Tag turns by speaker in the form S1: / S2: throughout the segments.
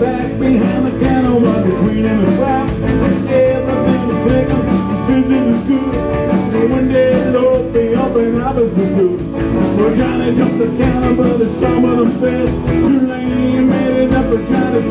S1: Back behind the counter was the queen and the flap. So good. Well, Johnny jumped the counter, but he stumbled and fell. Too late, made it up and tried to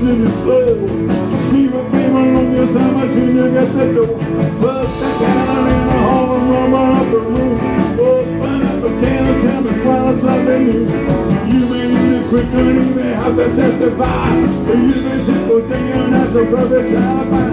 S1: See what people on your summer junior get the door. Put the counter in the hall and run up the room. Open up a can of jam and swallow something new. You may need it quicker, you may have to testify. But you may sit for damn, that's a perfect time.